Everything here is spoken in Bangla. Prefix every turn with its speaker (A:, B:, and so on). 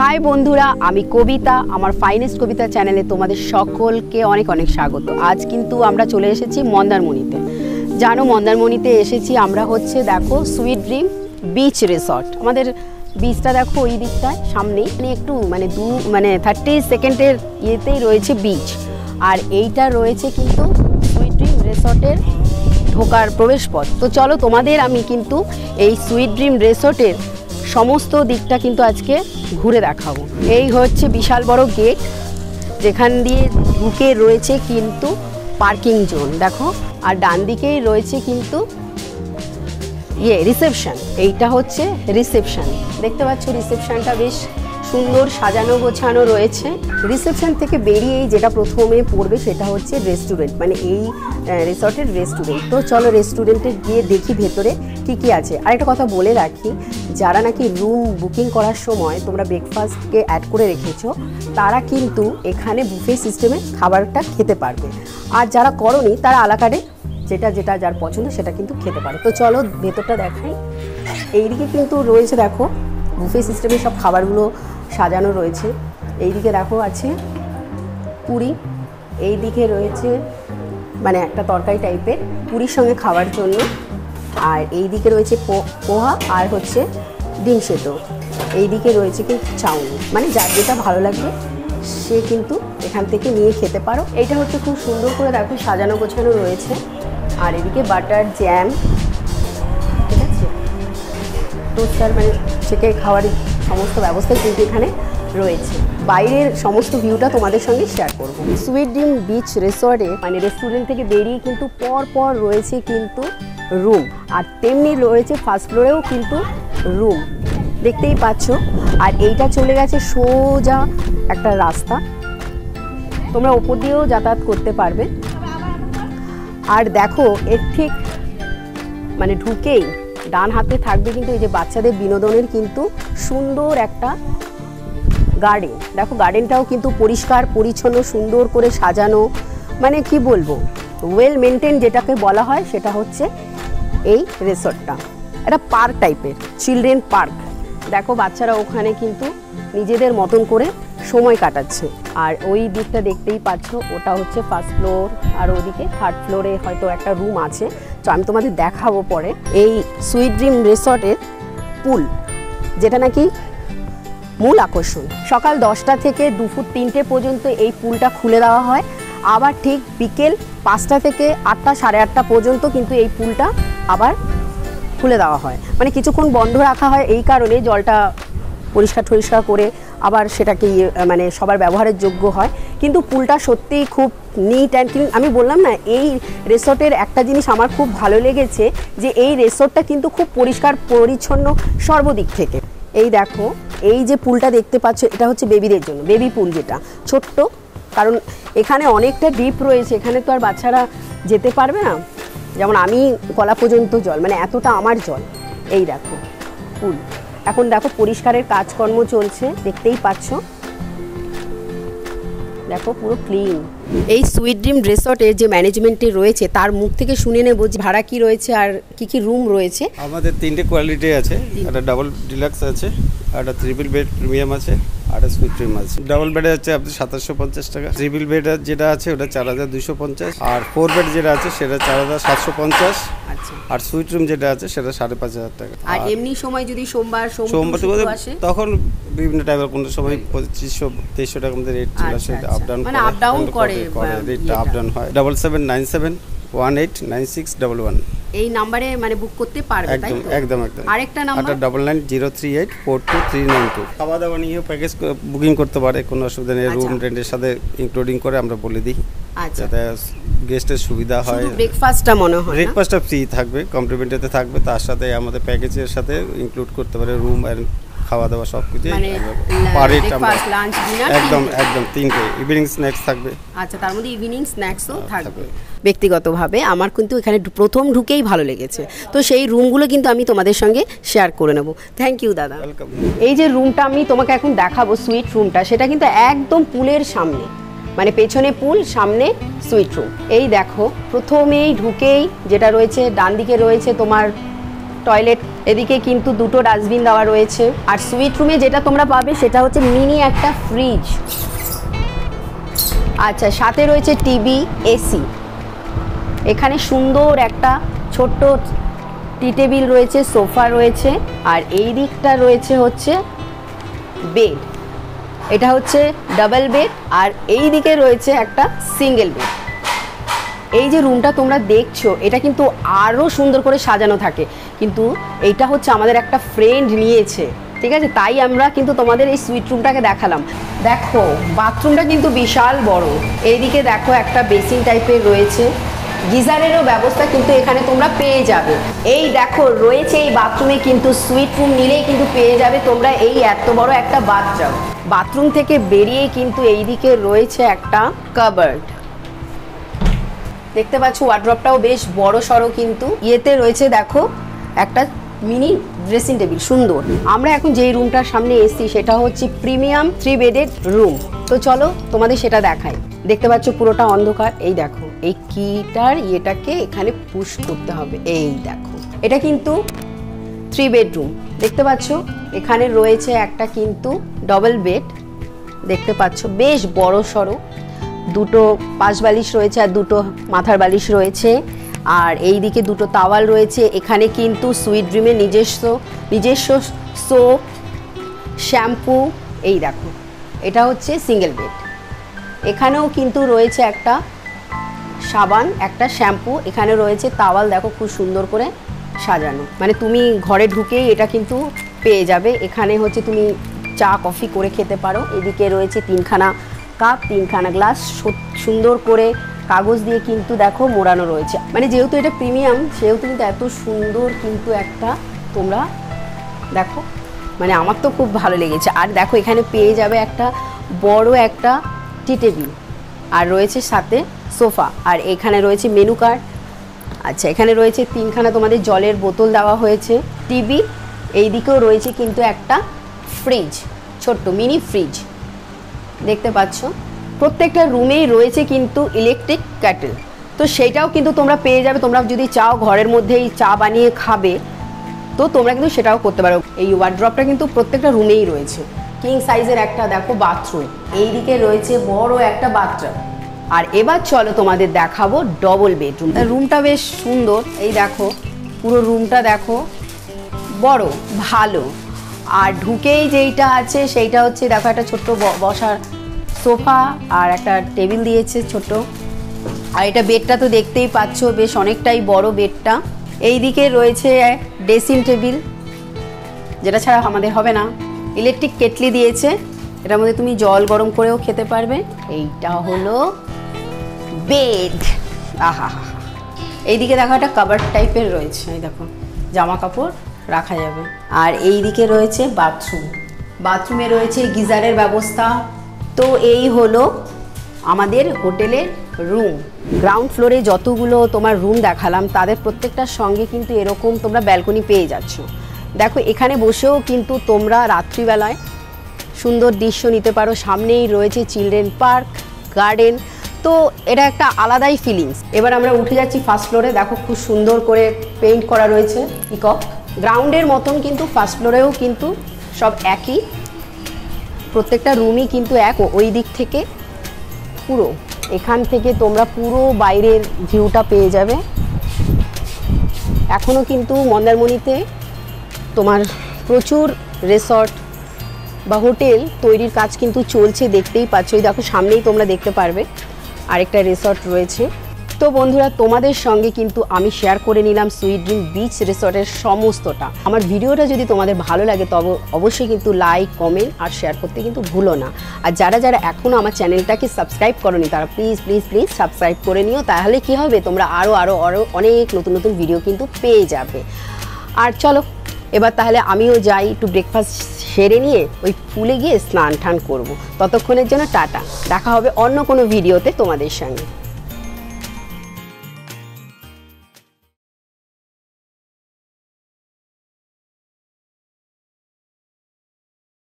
A: হাই বন্ধুরা, আমি কবিতা, আমার ফাইনেস্ট কবিতা চ্যানেলে তোমাদের সকলকে অনেক অনেক স্বাগত। আজ কিন্তু আমরা চলে এসেছি মন্দারমণিতে। জানো, মন্দারমণিতে এসেছি আমরা হচ্ছে, দেখো সুইট ড্রিম বিচ রিসর্ট আমাদের বিচটা দেখো ওই দিকটায়, সামনেই। মানে একটু মানে দু মানে থার্টি সেকেন্ডের ইয়েতেই রয়েছে বিচ আর এইটা রয়েছে কিন্তু সুইট ড্রিম রিসর্টের ঢোকার প্রবেশপথ। তো চলো, তোমাদের আমি কিন্তু এই সুইট ড্রিম রিসর্টের সমস্ত দিকটা কিন্তু আজকে ঘুরে দেখাবো। এই হচ্ছে বিশাল বড় গেট যেখান দিয়ে ঢুকে রয়েছে কিন্তু পার্কিং জোন দেখো। আর ডান দিকেই রয়েছে কিন্তু ইয়ে রিসেপশান এইটা হচ্ছে রিসেপশান দেখতে পাচ্ছ রিসেপশানটা বেশ সুন্দর সাজানো গোছানো রয়েছে। রিসেপশন থেকে বেরিয়েই যেটা প্রথমে পড়বে সেটা হচ্ছে রেস্টুরেন্ট মানে এই রিসর্টের রেস্টুরেন্ট তো চলো রেস্টুরেন্টে গিয়ে দেখি ভেতরে কি কি আছে। আর একটা কথা বলে রাখি, যারা নাকি রুম বুকিং করার সময় তোমরা ব্রেকফাস্টকে অ্যাড করে রেখেছো, তারা কিন্তু এখানে বুফে সিস্টেমে খাবারটা খেতে পারবে। আর যারা করনি, তারা আলাকারে যেটা যেটা যার পছন্দ সেটা কিন্তু খেতে পারে। তো চলো ভেতরটা দেখাই। এইদিকে কিন্তু রয়েছে দেখো বুফে সিস্টেমে সব খাবারগুলো সাজানো রয়েছে। এইদিকে দেখো আছে পুরি এই দিকে রয়েছে মানে একটা তরকারি টাইপের পুরীর সঙ্গে খাওয়ার জন্য। আর এই দিকে রয়েছে পোহা আর হচ্ছে ডিম সেদ্ধ। এইদিকে রয়েছে কি চাউমিন। মানে যার যেটা ভালো লাগবে, সে কিন্তু এখান থেকে নিয়ে খেতে পারো। এইটা হচ্ছে খুব সুন্দর করে দেখো সাজানো গোছানো রয়েছে। আর এদিকে বাটার জ্যাম ঠিক আছে? টোস্টার মানে সেকে খাওয়ার সমস্ত ব্যবস্থাই কিন্তু এখানে রয়েছে। বাইরের সমস্ত ভিউটা তোমাদের সঙ্গে শেয়ার করব। সুইট ড্রিম বিচ রিসর্টে মানে রেস্টুরেন্ট থেকে বেরিয়ে কিন্তু পর পর রয়েছে কিন্তু রুম আর তেমনি রয়েছে ফার্স্ট ফ্লোরেও কিন্তু রুম দেখতেই পাচ্ছ? আর এইটা চলে গেছে সোজা একটা রাস্তা। তোমরা ওপর দিয়েও যাতায়াত করতে পারবে। আর দেখো, এর ঠিক মানে ঢুকেই ডান হাতে থাকবে কিন্তু এই যে বাচ্চাদের বিনোদনের কিন্তু সুন্দর একটা গার্ডেন দেখো গার্ডেনটাও কিন্তু পরিষ্কার, পরিচ্ছন্ন, সুন্দর করে সাজানো। মানে কি বলব? ওয়েল মেনটেন যেটাকে বলা হয়, সেটা হচ্ছে এই রিসর্টটা এটা পার্ক টাইপের চিলড্রেন পার্ক দেখো বাচ্চারা ওখানে কিন্তু নিজেদের মতন করে সময় কাটাচ্ছে। আর ওই দিকটা দেখতেই পাচ্ছ, ওটা হচ্ছে ফার্স্ট ফ্লোর আর ওদিকে থার্ড ফ্লোরে হয়তো একটা রুম আছে। তো আমি তোমাদের দেখাবো পরে। এই সুইট ড্রিম রিসর্টের পুল যেটা নাকি মূল আকর্ষণ। সকাল দশটা থেকে দুপুর তিনটে পর্যন্ত এই পুলটা খুলে দেওয়া হয়। আবার ঠিক বিকেল পাঁচটা থেকে আটটা, সাড়ে আটটা পর্যন্ত কিন্তু এই পুলটা আবার খুলে দেওয়া হয়। মানে কিছুক্ষণ বন্ধ রাখা হয় এই কারণে জলটা পরিষ্কার টরিষ্কার করে আবার সেটাকে ইয়ে, মানে সবার ব্যবহারের যোগ্য হয়। কিন্তু পুলটা সত্যিই খুব নিট অ্যান্ড ক্লিন আমি বললাম না এই রিসর্টের একটা জিনিস আমার খুব ভালো লেগেছে যে এই রেসর্টটা কিন্তু খুব পরিষ্কার পরিচ্ছন্ন সর্বদিক থেকে। এই দেখো এই যে পুলটা দেখতে পাচ্ছ এটা হচ্ছে বেবিদের জন্য বেবি পুল যেটা। ছোট্ট কারণ এখানে অনেকটা ডিপ রয়েছে এখানে তো আর বাচ্চারা যেতে পারবে না। যেমন আমি কলা পর্যন্ত জল মানে এতটা আমার জল। এই দেখো পুল। এখন দেখো পরিষ্কারের কাজকর্ম চলছে দেখতেই পাচ্ছ। দেখো পুরো ক্লিন এই সুইট ড্রিম রিসর্টের যে ম্যানেজমেন্টটি রয়েছে তার মুখ থেকে শুনে নেব যে ভাড়া কি রয়েছে আর কি কি রুম রয়েছে।
B: আমাদের তিনটে কোয়ালিটি আছে একটা ডাবল ডিলাক্স আছে একটা ট্রিপল বেড প্রিমিয়াম আছে। আর একটা সুইট রুম আছে। ডাবল বেডে হচ্ছে আপনার সাতাশশো পঞ্চাশ টাকা। ট্রিপল বেড যেটা আছে ওটা চার হাজার দুশো পঞ্চাশ। আর ফোর বেড যেটা আছে সেটা চার হাজার সাতশো পঞ্চাশ।
A: আচ্ছা।
B: আর সুইট রুম যেটা আছে সেটা সাড়ে পাঁচ হাজার টাকা।
A: আর এমনি সময় যদি সোমবার
B: সোমবার তখন বিভিন্ন টাইমের কোনো সময় পঁচিশশো তেইশশো টাকার মধ্যে রেট চলে আসে
A: আচ্ছা,
B: আপ ডাউন
A: মানে up down করে,
B: রেটটা আপ ডাউন হয়। Double seven nine seven one eight nine six double one
A: এই নাম্বারে মানে বুক করতে পারবে তাই
B: একদম
A: তো?
B: একদম একদম।
A: আরেকটা number?
B: Double nine zero three eight four two three nine two খাওয়া দাওয়া নিয়েও প্যাকেজ বুকিং করতে পারে কোনো অসুবিধা নেই।
A: আচ্ছা।
B: রুম রেন্টের সাথে ইনক্লুডিং করে আমরা বলে দিই।
A: আচ্ছা।
B: যাতে গেস্টের সুবিধা হয়।
A: ব্রেকফাস্টটা মনে হয়?
B: ব্রেকফাস্টটা ফ্রি থাকবে কমপ্লিমেন্টারিতে থাকবে। তার সাথে আমাদের প্যাকেজের সাথে ইনক্লুড করতে পারে রুম আর খাওয়া দাওয়া সব কিছু
A: মানে
B: একদম। একদম তিনটে। ইভিনিং স্ন্যাক্স থাকবে।
A: আচ্ছা তার মধ্যে ইভিনিং স্ন্যাক্সও থাকবে।
B: থাকবে।
A: ব্যক্তিগতভাবে আমার কিন্তু এখানে প্রথম ঢুকেই ভালো লেগেছে। তো সেই রুমগুলো কিন্তু আমি তোমাদের সঙ্গে শেয়ার করে নেব। থ্যাংক ইউ দাদা। এই যে রুমটা আমি তোমাকে এখন দেখাবো সুইট রুমটা সেটা কিন্তু একদম পুলের সামনে। মানে পেছনে পুল সামনে সুইট রুম এই দেখো প্রথমেই ঢুকেই যেটা রয়েছে ডান দিকে রয়েছে তোমার টয়লেট এদিকে কিন্তু দুটো ডাস্টবিন দেওয়া রয়েছে। আর সুইট রুমে যেটা তোমরা পাবে সেটা হচ্ছে মিনি একটা ফ্রিজ আচ্ছা সাথে রয়েছে টিভি এসি এখানে সুন্দর একটা ছোট্ট টি টেবিল রয়েছে, সোফা রয়েছে, আর এই দিকটা রয়েছে হচ্ছে বেড এটা হচ্ছে ডাবল বেড আর এই দিকে রয়েছে একটা সিঙ্গেল বেড এই যে রুমটা তোমরা দেখছ, এটা কিন্তু আরও সুন্দর করে সাজানো থাকে। কিন্তু এইটা হচ্ছে আমাদের একটা ফ্রেন্ড নিয়েছে, ঠিক আছে? তাই আমরা কিন্তু তোমাদের এই সুইট রুমটাকে দেখালাম। দেখো বাথরুমটা কিন্তু বিশাল বড়। এইদিকে দেখো একটা বেসিন টাইপের রয়েছে। গিজারেরও ব্যবস্থা কিন্তু এখানে তোমরা পেয়ে যাবে। এই দেখো, রয়েছে এই বাথরুমে কিন্তু সুইট রুম নিলেই কিন্তু পেয়ে যাবে তোমরা এই এত বড় একটা বাথরুম বাথরুম থেকে বেরিয়ে কিন্তু এইদিকে রয়েছে একটা কাবার্ড দেখতে পাচ্ছ ওয়ার্ড্রপটাও বেশ বড় সড়ো কিন্তু। ইয়েতে রয়েছে, দেখো, একটা মিনি ড্রেসিং টেবিল সুন্দর। আমরা এখন যেই রুমটার সামনে এসেছি, সেটা হচ্ছে প্রিমিয়াম থ্রি বেডেড রুম তো চলো, তোমাদের সেটা দেখাই। দেখতে পাচ্ছ, পুরোটা অন্ধকার। এই দেখো, এই কিটার ইয়েটাকে এখানে পুশ করতে হবে। এই দেখো, এটা কিন্তু থ্রি বেডরুম দেখতে পাচ্ছ, এখানে রয়েছে একটা কিন্তু ডবল বেড দেখতে পাচ্ছ, বেশ বড় সড়ো। দুটো পাশ বালিশ রয়েছে আর দুটো মাথার বালিশ রয়েছে। আর এই দিকে দুটো তাওয়াল রয়েছে। এখানে কিন্তু সুইট ড্রিমের নিজস্ব নিজস্ব সোপ শ্যাম্পু, এই দেখো, এটা হচ্ছে সিঙ্গেল বেড এখানেও কিন্তু রয়েছে একটা সাবান, একটা শ্যাম্পু, এখানে রয়েছে তাওয়াল, দেখো খুব সুন্দর করে সাজানো। মানে তুমি ঘরে ঢুকেই এটা কিন্তু পেয়ে যাবে। এখানে হচ্ছে তুমি চা, কফি করে খেতে পারো। এদিকে রয়েছে তিনখানা কাপ তিনখানা গ্লাস সুন্দর করে কাগজ দিয়ে কিন্তু দেখো মোড়ানো রয়েছে। মানে যেহেতু এটা প্রিমিয়াম সেহেতু কিন্তু এত সুন্দর কিন্তু একটা তোমরা দেখো মানে আমার তো খুব ভালো লেগেছে। আর দেখো এখানে পেয়ে যাবে একটা বড় একটা টি টেবিল আর রয়েছে সাথে সোফা আর এখানে রয়েছে মেনু কার্ড আচ্ছা এখানে রয়েছে তিনখানা তোমাদের জলের বোতল দেওয়া হয়েছে টিভি এই দিকেও রয়েছে কিন্তু একটা ফ্রিজ ছোট্ট মিনি ফ্রিজ দেখতে পাচ্ছ। প্রত্যেকটা রুমেই রয়েছে কিন্তু ইলেকট্রিক ক্যাটেল তো সেইটাও কিন্তু তোমরা পেয়ে যাবে। তোমরা যদি চাও ঘরের মধ্যেই চা বানিয়ে খাবে, তো তোমরা কিন্তু সেটাও করতে পারো। এই ওয়ার্ড্রপটা কিন্তু প্রত্যেকটা রুমেই রয়েছে। কিং সাইজের একটা, দেখো বাথরুম এই দিকে রয়েছে বড় একটা বাথরুম আর এবার চলো তোমাদের দেখাবো ডবল বেডরুম রুমটা বেশ সুন্দর। এই দেখো, পুরো রুমটা দেখো, বড়, ভালো। আর ঢুকেই যেইটা আছে, সেইটা হচ্ছে দেখো একটা ছোট্ট বসার সোফা আর একটা টেবিল দিয়েছে ছোট আর এটা বেডটা তো দেখতেই পাচ্ছ, বেশ অনেকটাই বড় বেডটা। এই দিকে রয়েছে ড্রেসিং টেবিল, যেটা ছাড়া আমাদের হবে না। ইলেকট্রিক কেটলি দিয়েছে, এটার মধ্যে তুমি জল গরম করেও খেতে পারবে। এইটা হলো বেড। আহা এইদিকে দেখো একটা কাবার টাইপের রয়েছে, এই দেখো, জামা কাপড়। রাখা যাবে। আর এই দিকে রয়েছে বাথরুম। বাথরুমে রয়েছে গিজারের ব্যবস্থা। তো এই হলো আমাদের হোটেলের রুম। গ্রাউন্ড ফ্লোরে যতগুলো তোমার রুম দেখালাম, তাদের প্রত্যেকটার সঙ্গে কিন্তু এরকম তোমরা ব্যালকনি পেয়ে যাচ্ছ। দেখো, এখানে বসেও কিন্তু তোমরা রাত্রিবেলায় সুন্দর দৃশ্য নিতে পারো। সামনেই রয়েছে চিলড্রেন পার্ক, গার্ডেন। তো এটা একটা আলাদাই ফিলিংস। এবার আমরা উঠে যাচ্ছি ফার্স্ট ফ্লোরে। দেখো, খুব সুন্দর করে পেইন্ট করা রয়েছে পিকক। গ্রাউন্ডের মতন কিন্তু ফার্স্ট ফ্লোরেও কিন্তু সব একই। প্রত্যেকটা রুমই কিন্তু এক ওই দিক থেকে পুরো। এখান থেকে তোমরা পুরো বাইরের ভিউটা পেয়ে যাবে। এখনও কিন্তু মন্দারমণিতে তোমার প্রচুর রেসর্ট বা হোটেল তৈরির কাজ কিন্তু চলছে, দেখতেই পাচ্ছ। দেখো, সামনেই তোমরা দেখতে পারবে আরেকটা রিসর্ট রয়েছে। তো বন্ধুরা, তোমাদের সঙ্গে কিন্তু আমি শেয়ার করে নিলাম সুইট ড্রিম বিচ রিসর্টের সমস্তটা। আমার ভিডিওটা যদি তোমাদের ভালো লাগে, তবে অবশ্যই কিন্তু লাইক কমেন্ট আর শেয়ার করতে কিন্তু ভুলো না। আর যারা যারা এখনও আমার চ্যানেলটাকে সাবস্ক্রাইব করনি, তারা প্লিজ প্লিজ প্লিজ সাবস্ক্রাইব করে নিও, তাহলে কি হবে? তোমরা আরও আরও আরও অনেক নতুন নতুন ভিডিও কিন্তু পেয়ে যাবে। আর চলো, এবার তাহলে আমিও যাই একটু ব্রেকফাস্ট সেরে নিয়ে ওই পুলে গিয়ে স্নান টান করব। ততক্ষণের জন্য টাটা। দেখা হবে অন্য কোনো ভিডিওতে তোমাদের সঙ্গে।